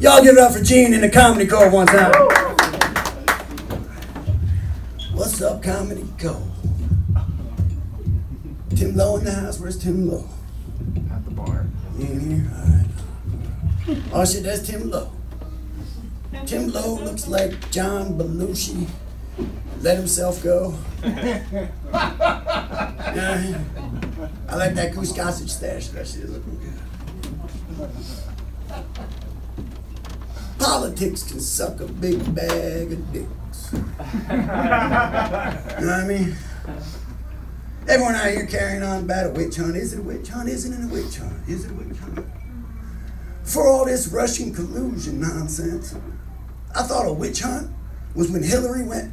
Y'all give it up for Gene in the Comedy Cove one time. What's up, Comedy Cove? Tim Lowe in the house. Where's Tim Lowe? At the bar. You in here? All right. Oh shit, that's Tim Lowe. Tim Lowe looks like John Belushi. Let himself go. Yeah. I like that Goose Gossage stash. That shit is looking good. Politics can suck a big bag of dicks. You know what I mean? Everyone out here carrying on about a witch hunt. Is it a witch hunt? Isn't it a witch hunt? Is it a witch hunt? For all this Russian collusion nonsense, I thought a witch hunt was when Hillary went,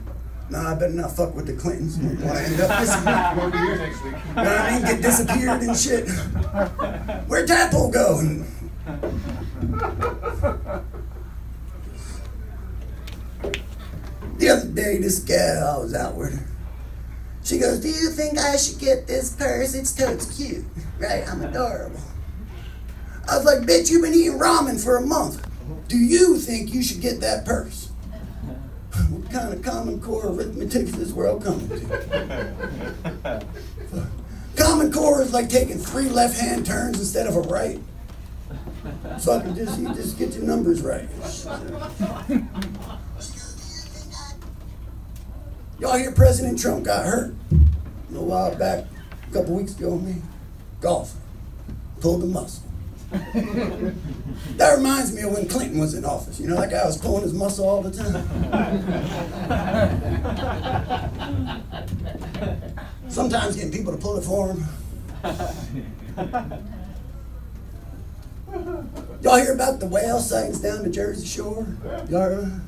nah, I better not fuck with the Clintons. Want to end up disappeared. Won't here next week. You know what I mean? Get disappeared and shit. Where'd Tadpole go? And the other day, this gal I was out with her. She goes, Do you think I should get this purse? It's totes cute, right? I'm adorable. I was like, Bitch, you've been eating ramen for a month. Do you think you should get that purse? What kind of common core arithmetic is this world coming to? Common core is like taking three left hand turns instead of a right. Fucking just you just get your numbers right. Y'all hear President Trump got hurt a little while back, a couple weeks ago, me golfing, pulled a muscle. That reminds me of when Clinton was in office. You know, that guy was pulling his muscle all the time. Sometimes getting people to pull it for him. Y'all hear about the whale sightings down the Jersey Shore? Y'all heard?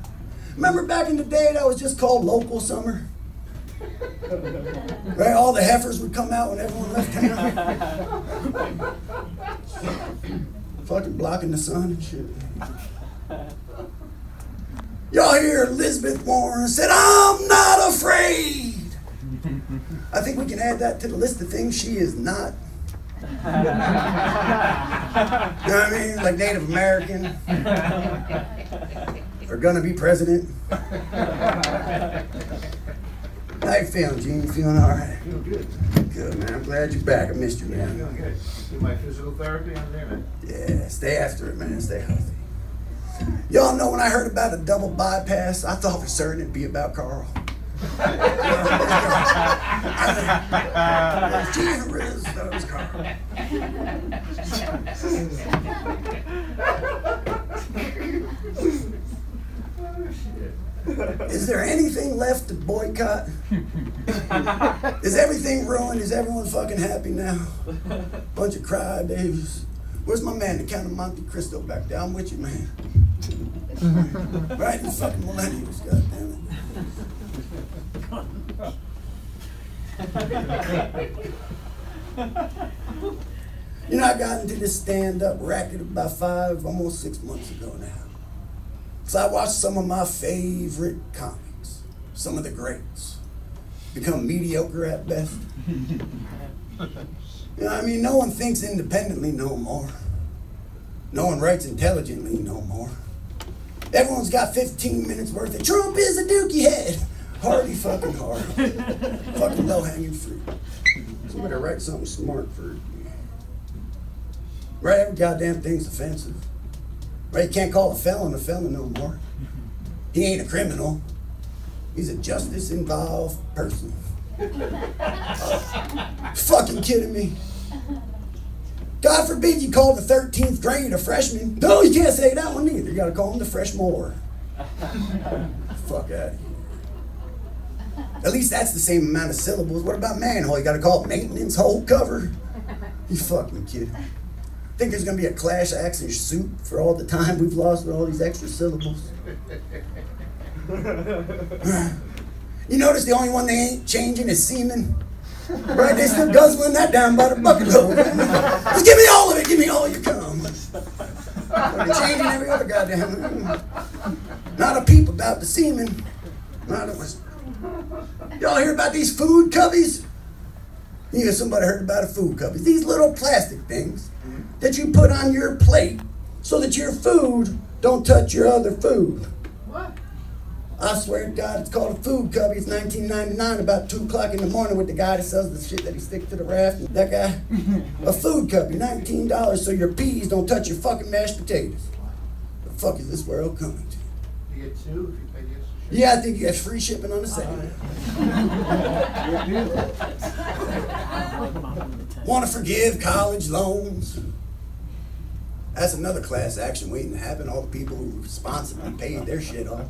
Remember back in the day that was just called local summer? Right, all the heifers would come out when everyone left town. Fucking blocking the sun and shit. Y'all hear Elizabeth Warren said, I'm not afraid. I think we can add that to the list of things she is not. You know what I mean? Like Native American. Or gonna be president. How you feeling, Gene? You feeling all right? Feel good. Good, man. I'm glad you're back. I missed you, Yeah, man. feeling good. Do my physical therapy on there, man. Yeah, stay after it, man. Stay healthy. Y'all know when I heard about a double bypass, I thought for certain it'd be about Carl. Gene Riz, that was Carl. Is there anything left to boycott? Is everything ruined? Is everyone fucking happy now? Bunch of crybabies. Where's my man, the Count of Monte Cristo back there? I'm with you, man. right, you fucking millennials, goddammit. You know, I got into this stand-up racket about five, almost six months ago now. So I watched some of my favorite comics, some of the greats, become mediocre at best. You know, I mean, no one thinks independently no more. No one writes intelligently no more. Everyone's got 15 minutes worth of Trump is a dookie head. Hardy fucking hard. fucking low hanging fruit. Somebody write something smart for Right, every goddamn thing's offensive. Right, you can't call a felon a felon no more. He ain't a criminal. He's a justice involved person. Fucking kidding me? God forbid you call the 13th grade a freshman. No, you can't say that one either. You gotta call him the freshmore. Fuck out. At least that's the same amount of syllables. What about manhole? You gotta call it maintenance hole cover? You fucking kidding? Think there's gonna be a clash action suit for all the time we've lost with all these extra syllables? You notice the only one they ain't changing is semen? Right? They still guzzling that down by the bucket load. Just give me all of it. Give me all you come. Fucking changing every other goddamn. Not a peep about the semen. Not a whisper. Y'all hear about these food cubbies? You know, somebody heard about a food cubby. These little plastic things that you put on your plate so that your food don't touch your other food. What? I swear to God, it's called a food cubby. It's 1999, about 2 o'clock in the morning with the guy that sells the shit that he sticks to the raft. That guy. a food cubby, $19, so your peas don't touch your fucking mashed potatoes. The fuck is this world coming to? You get two if you pay the. Yeah, I think you get free shipping on the second. Want to forgive college loans? That's another class action waiting to happen. All the people who responsibly paid their shit off.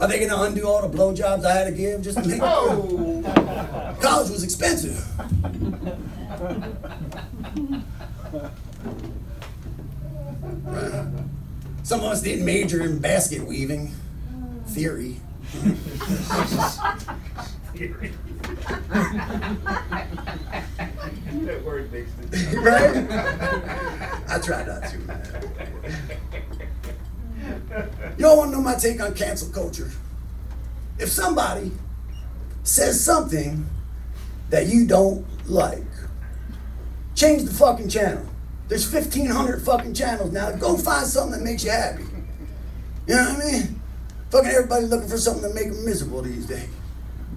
Are they gonna undo all the blowjobs I had to give just to make it through? Oh! College was expensive. Right. Some of us didn't major in basket weaving theory. That word makes me. right? I try not to. Y'all want to know my take on cancel culture? If somebody says something that you don't like, change the fucking channel. There's 1,500 fucking channels now. Go find something that makes you happy. You know what I mean? Fucking everybody looking for something to make them miserable these days.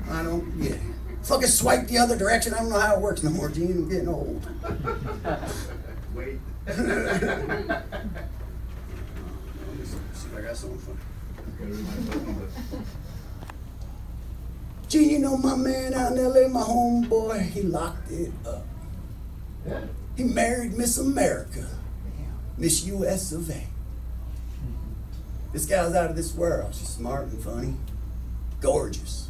I don't get it. Fucking swipe the other direction. I don't know how it works no more, Gene. I'm getting old. Wait. See if I got something. Gee, you know my man out in LA, my homeboy, he locked it up. He married Miss America, Miss US of A. This gal's out of this world. She's smart and funny, gorgeous.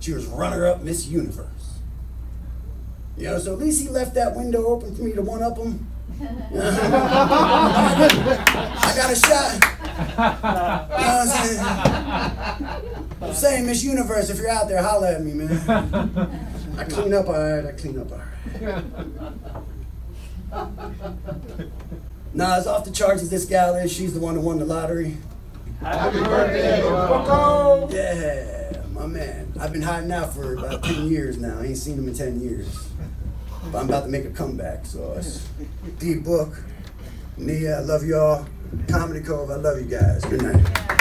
She was runner up Miss Universe. You know, so at least he left that window open for me to one up him. I got a shot. You know what I'm saying? I'm saying, Miss Universe, if you're out there, holla at me, man. I clean up all right. I clean up all right. Nah, as off the charts as this gal is, she's the one who won the lottery. Happy birthday, Bucko! Yeah, my man. I've been hiding out for about 10 years now. I ain't seen him in 10 years. But I'm about to make a comeback, so it's D Book, Nia, I love y'all. Comedy Cove, I love you guys. Good night.